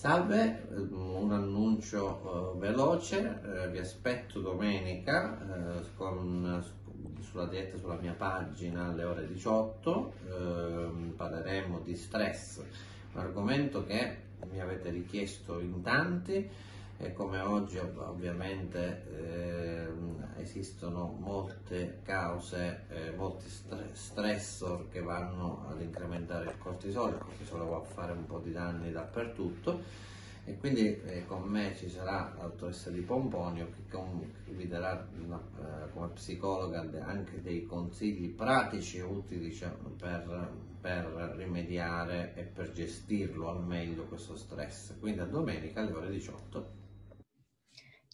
Salve, un annuncio uh, veloce, uh, vi aspetto domenica uh, con, sulla diretta sulla mia pagina alle ore 18, ehm, parleremo di stress, un argomento che mi avete richiesto in tanti e come oggi ovviamente eh, esistono molte cause, eh, molti stressor che vanno ad incrementare il cortisolo, il cortisolo a fare un po' di danni dappertutto e quindi eh, con me ci sarà la dottoressa Di Pomponio che, vi darà una, eh, come psicologa anche dei consigli pratici e utili diciamo, per, per, rimediare e per gestirlo al meglio questo stress. Quindi a domenica alle ore 18.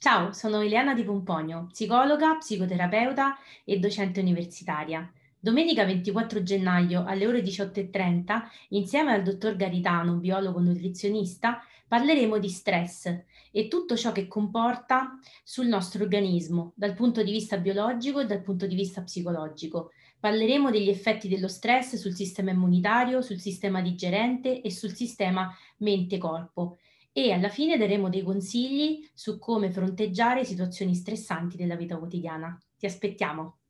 Ciao, sono Eliana Di Pomponio, psicologa, psicoterapeuta e docente universitaria. Domenica 24 gennaio alle ore 18.30, insieme al dottor Garitano, biologo nutrizionista, parleremo di stress e tutto ciò che comporta sul nostro organismo, dal punto di vista biologico e dal punto di vista psicologico. Parleremo degli effetti dello stress sul sistema immunitario, sul sistema digerente e sul sistema mente-corpo e alla fine daremo dei consigli su come fronteggiare situazioni stressanti della vita quotidiana. Ti aspettiamo!